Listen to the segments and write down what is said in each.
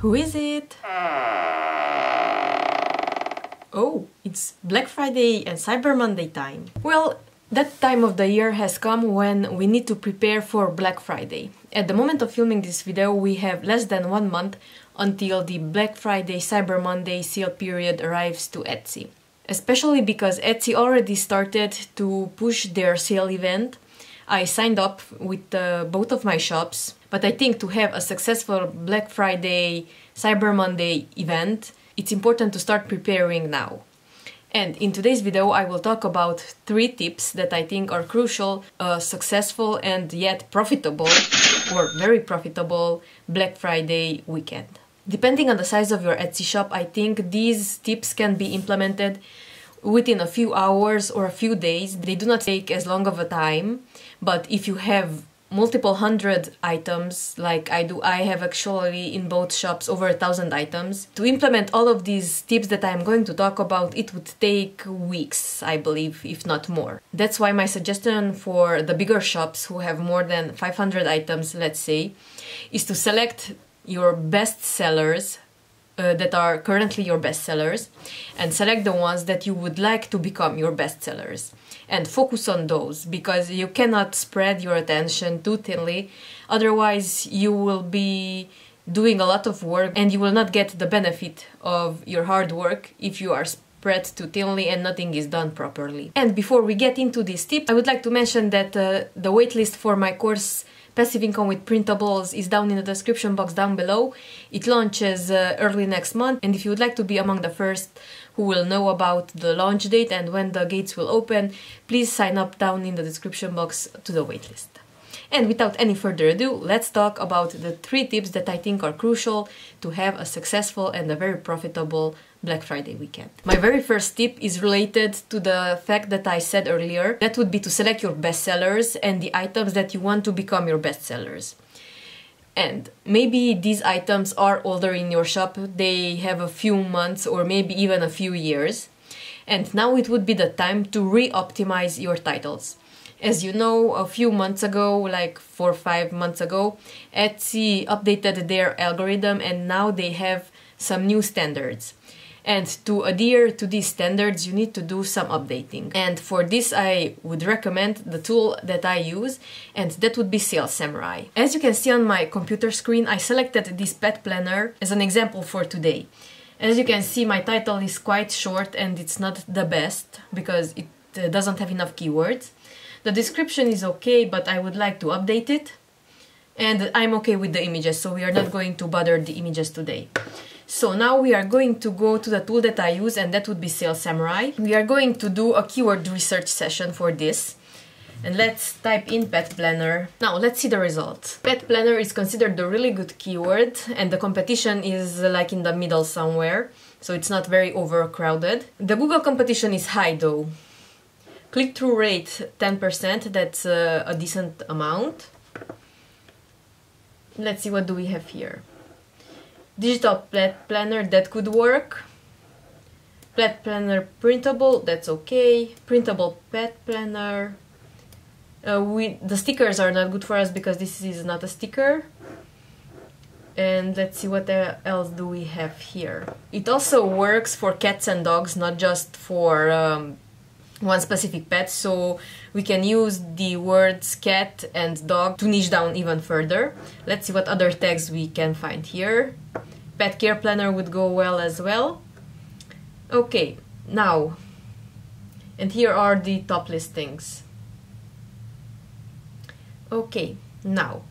Who is it? Oh, it's Black Friday and Cyber Monday time. Well, that time of the year has come when we need to prepare for Black Friday. At the moment of filming this video, we have less than one month until the Black Friday Cyber Monday sale period arrives to Etsy. Especially because Etsy already started to push their sale event. I signed up with uh, both of my shops, but I think to have a successful Black Friday Cyber Monday event, it's important to start preparing now. And in today's video, I will talk about three tips that I think are crucial, a successful and yet profitable or very profitable Black Friday weekend. Depending on the size of your Etsy shop, I think these tips can be implemented within a few hours or a few days. They do not take as long of a time, but if you have multiple hundred items like I do I have actually in both shops over a thousand items. To implement all of these tips that I'm going to talk about it would take weeks I believe if not more. That's why my suggestion for the bigger shops who have more than 500 items let's say is to select your best sellers uh, that are currently your best sellers and select the ones that you would like to become your best sellers and focus on those because you cannot spread your attention too thinly otherwise you will be doing a lot of work and you will not get the benefit of your hard work if you are spread too thinly and nothing is done properly. And before we get into this tip, I would like to mention that uh, the waitlist for my course Passive Income with Printables is down in the description box down below. It launches uh, early next month and if you would like to be among the first who will know about the launch date and when the gates will open, please sign up down in the description box to the waitlist. And without any further ado, let's talk about the three tips that I think are crucial to have a successful and a very profitable Black Friday weekend. My very first tip is related to the fact that I said earlier. That would be to select your bestsellers and the items that you want to become your bestsellers. And maybe these items are older in your shop, they have a few months or maybe even a few years. And now it would be the time to re-optimize your titles. As you know, a few months ago, like four or five months ago, Etsy updated their algorithm and now they have some new standards. And to adhere to these standards, you need to do some updating. And for this, I would recommend the tool that I use, and that would be Sales Samurai. As you can see on my computer screen, I selected this pet planner as an example for today. As you can see, my title is quite short and it's not the best because it uh, doesn't have enough keywords. The description is okay, but I would like to update it. And I'm okay with the images, so we are not going to bother the images today. So now we are going to go to the tool that I use and that would be Sales Samurai. We are going to do a keyword research session for this. And let's type in pet planner. Now let's see the result. Pet planner is considered a really good keyword and the competition is like in the middle somewhere. So it's not very overcrowded. The Google competition is high though. Click-through rate 10%, that's uh, a decent amount. Let's see what do we have here digital pet planner that could work. Pet planner printable that's okay. Printable pet planner. Uh, we the stickers are not good for us because this is not a sticker. And let's see what else do we have here. It also works for cats and dogs not just for um, one specific pet so we can use the words cat and dog to niche down even further. Let's see what other tags we can find here. Pet care planner would go well as well. Okay now and here are the top listings. Okay now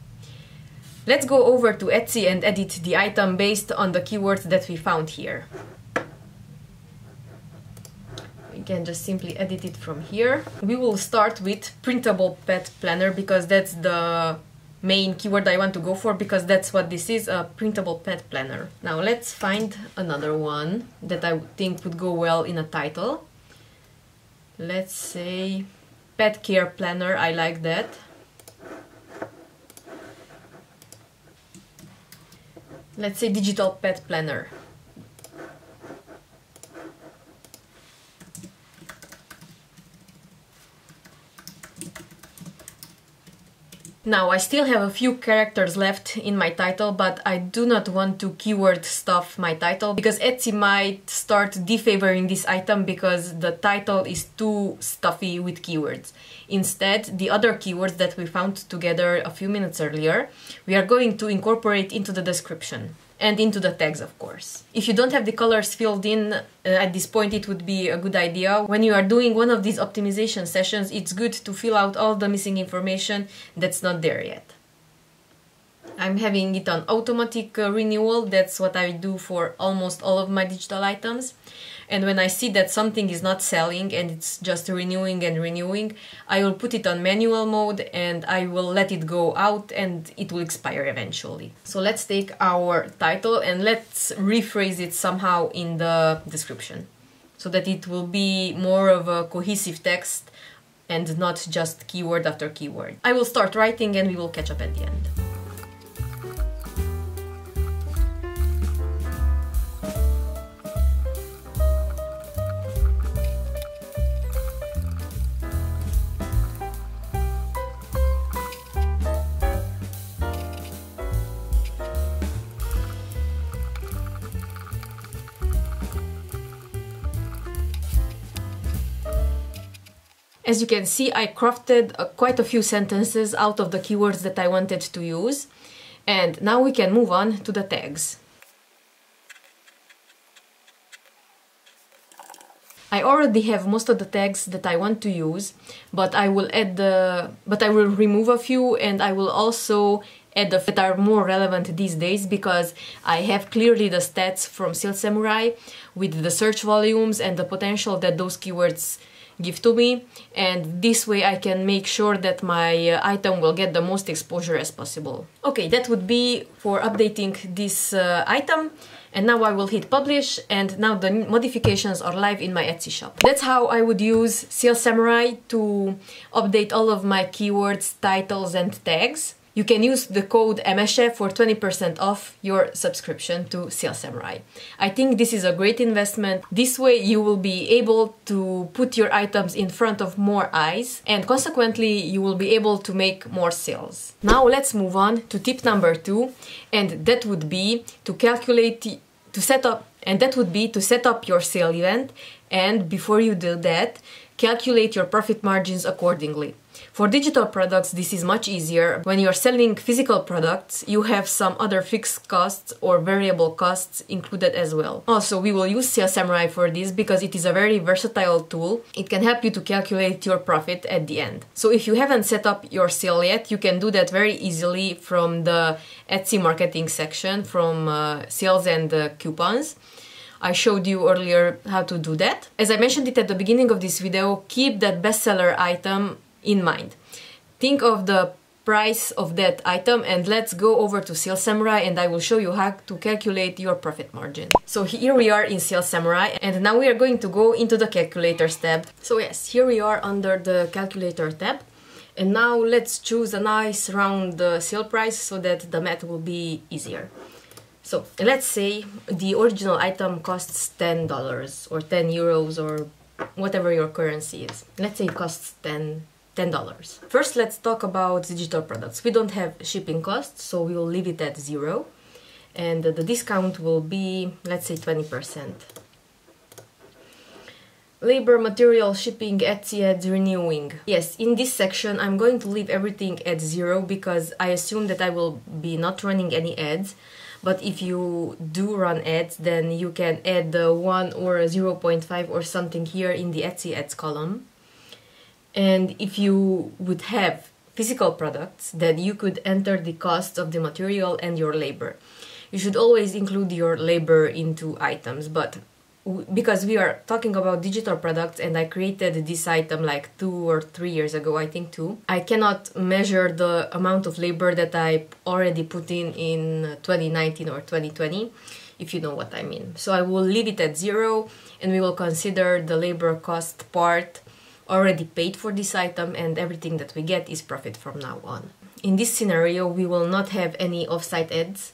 let's go over to Etsy and edit the item based on the keywords that we found here can just simply edit it from here we will start with printable pet planner because that's the main keyword I want to go for because that's what this is, a printable pet planner. Now let's find another one that I think would go well in a title. Let's say pet care planner, I like that. Let's say digital pet planner. Now I still have a few characters left in my title, but I do not want to keyword stuff my title because Etsy might start defavoring this item because the title is too stuffy with keywords. Instead, the other keywords that we found together a few minutes earlier, we are going to incorporate into the description and into the tags of course. If you don't have the colors filled in uh, at this point it would be a good idea. When you are doing one of these optimization sessions it's good to fill out all the missing information that's not there yet. I'm having it on automatic uh, renewal, that's what I do for almost all of my digital items and when I see that something is not selling and it's just renewing and renewing, I will put it on manual mode and I will let it go out and it will expire eventually. So let's take our title and let's rephrase it somehow in the description so that it will be more of a cohesive text and not just keyword after keyword. I will start writing and we will catch up at the end. As you can see, I crafted uh, quite a few sentences out of the keywords that I wanted to use. And now we can move on to the tags. I already have most of the tags that I want to use, but I will add the, but I will remove a few and I will also add the that are more relevant these days because I have clearly the stats from Sales Samurai with the search volumes and the potential that those keywords give to me and this way I can make sure that my uh, item will get the most exposure as possible. Okay, that would be for updating this uh, item and now I will hit publish and now the modifications are live in my Etsy shop. That's how I would use Sales Samurai to update all of my keywords, titles and tags. You can use the code EMESHE for 20% off your subscription to Sales Samurai. I think this is a great investment. This way you will be able to put your items in front of more eyes and consequently you will be able to make more sales. Now let's move on to tip number two and that would be to calculate to set up and that would be to set up your sale event and before you do that calculate your profit margins accordingly. For digital products, this is much easier. When you're selling physical products, you have some other fixed costs or variable costs included as well. Also, we will use Sales Samurai for this because it is a very versatile tool. It can help you to calculate your profit at the end. So if you haven't set up your sale yet, you can do that very easily from the Etsy marketing section from uh, sales and uh, coupons. I showed you earlier how to do that. As I mentioned it at the beginning of this video, keep that bestseller item in mind. Think of the price of that item and let's go over to Sales Samurai and I will show you how to calculate your profit margin. So here we are in Sales Samurai and now we are going to go into the calculators tab. So yes, here we are under the calculator tab and now let's choose a nice round uh, sale price so that the math will be easier. So let's say the original item costs $10 or 10 euros or whatever your currency is. Let's say it costs 10 $10. First, let's talk about digital products. We don't have shipping costs, so we will leave it at zero. And the discount will be, let's say, 20%. Labor, material, shipping, Etsy ads, renewing. Yes, in this section I'm going to leave everything at zero because I assume that I will be not running any ads. But if you do run ads, then you can add the 1 or 0.5 or something here in the Etsy ads column. And if you would have physical products, then you could enter the cost of the material and your labor. You should always include your labor into items, but because we are talking about digital products and I created this item like two or three years ago, I think two, I cannot measure the amount of labor that I already put in in 2019 or 2020, if you know what I mean. So I will leave it at zero and we will consider the labor cost part already paid for this item and everything that we get is profit from now on. In this scenario, we will not have any offsite ads.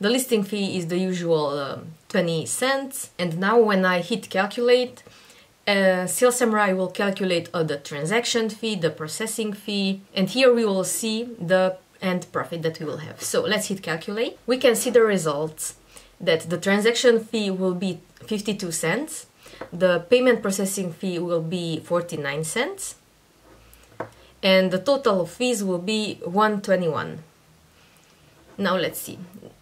The listing fee is the usual um, 20 cents and now when I hit calculate, uh, Samurai will calculate uh, the transaction fee, the processing fee, and here we will see the end profit that we will have. So let's hit calculate. We can see the results that the transaction fee will be 52 cents, the payment processing fee will be 49 cents, and the total fees will be 121. Now let's see.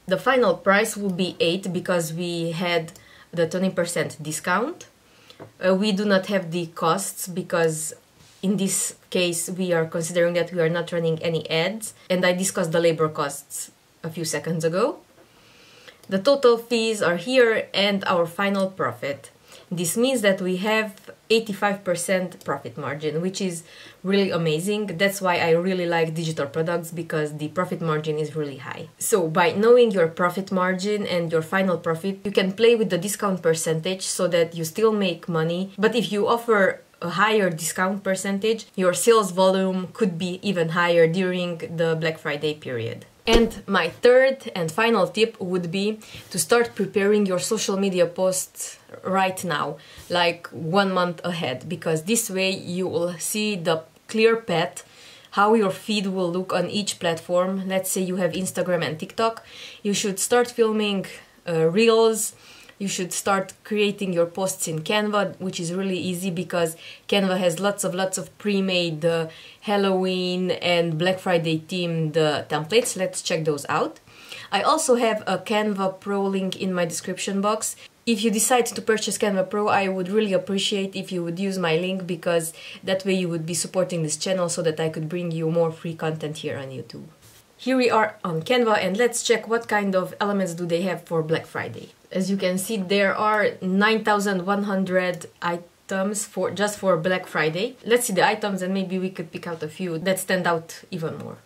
The final price will be 8 because we had the 20% discount. Uh, we do not have the costs because in this case we are considering that we are not running any ads and I discussed the labor costs a few seconds ago. The total fees are here and our final profit. This means that we have 85% profit margin, which is really amazing. That's why I really like digital products because the profit margin is really high. So by knowing your profit margin and your final profit, you can play with the discount percentage so that you still make money. But if you offer a higher discount percentage, your sales volume could be even higher during the Black Friday period. And my third and final tip would be to start preparing your social media posts right now, like one month ahead, because this way you will see the clear path how your feed will look on each platform. Let's say you have Instagram and TikTok, you should start filming uh, reels you should start creating your posts in Canva, which is really easy because Canva has lots of lots of pre-made uh, Halloween and Black Friday themed uh, templates. Let's check those out. I also have a Canva Pro link in my description box. If you decide to purchase Canva Pro, I would really appreciate if you would use my link because that way you would be supporting this channel so that I could bring you more free content here on YouTube. Here we are on Canva and let's check what kind of elements do they have for Black Friday. As you can see, there are 9,100 items for just for Black Friday. Let's see the items and maybe we could pick out a few that stand out even more.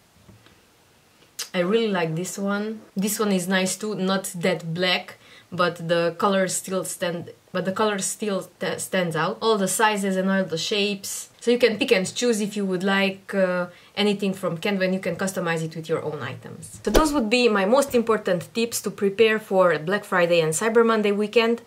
I really like this one. This one is nice too, not that black, but the colors still stand but the color still stands out. All the sizes and all the shapes. So you can pick and choose if you would like uh, anything from Canva and you can customize it with your own items. So those would be my most important tips to prepare for Black Friday and Cyber Monday weekend.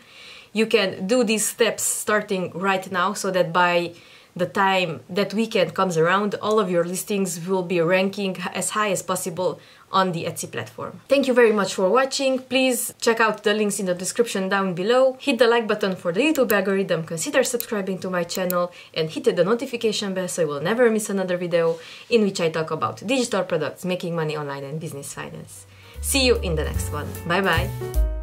You can do these steps starting right now so that by the time that weekend comes around, all of your listings will be ranking as high as possible on the Etsy platform. Thank you very much for watching. Please check out the links in the description down below. Hit the like button for the YouTube algorithm, consider subscribing to my channel and hit the notification bell so you will never miss another video in which I talk about digital products, making money online and business finance. See you in the next one. Bye bye!